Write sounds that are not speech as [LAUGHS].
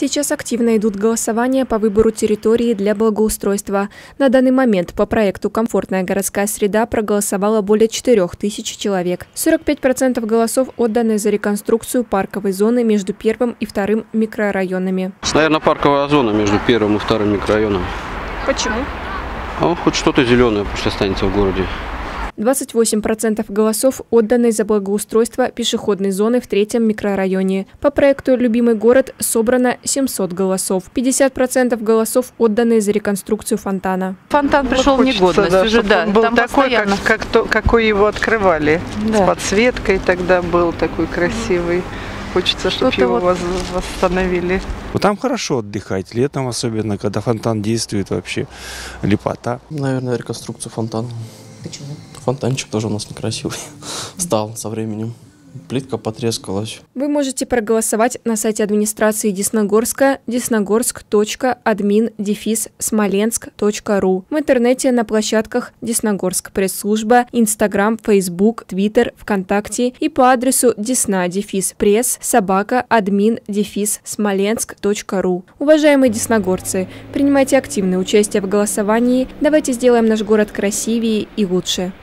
Сейчас активно идут голосования по выбору территории для благоустройства. На данный момент по проекту «Комфортная городская среда» проголосовало более 4 тысяч человек. 45% голосов отданы за реконструкцию парковой зоны между первым и вторым микрорайонами. Наверное, парковая зона между первым и вторым микрорайоном. Почему? А хоть что-то зеленое пусть останется в городе. 28% голосов отданы за благоустройство пешеходной зоны в третьем микрорайоне. По проекту «Любимый город» собрано 700 голосов. 50% голосов отданы за реконструкцию фонтана. Фонтан Вот пришел в хочется, негодность да, уже, да. он был Там такой, как, постоянно. как то, какой его открывали. Да. С подсветкой тогда был такой красивый. Хочется, чтобы Что-то его вот- восстановили. Ну, там хорошо отдыхать, летом особенно, когда фонтан действует вообще, лепота. Наверное, реконструкцию фонтана. Фонтанчик тоже у нас некрасивый [LAUGHS] стал со временем. Плитка потрескалась. Вы можете проголосовать на сайте администрации Десногорска десногорск.админ-смоленск.ру в интернете на площадках Десногорск пресс-служба, Инстаграм, Фейсбук, Твиттер, ВКонтакте и по адресу десна-пресс собака админ-смоленск.ру. Уважаемые десногорцы, принимайте активное участие в голосовании. Давайте сделаем наш город красивее и лучше.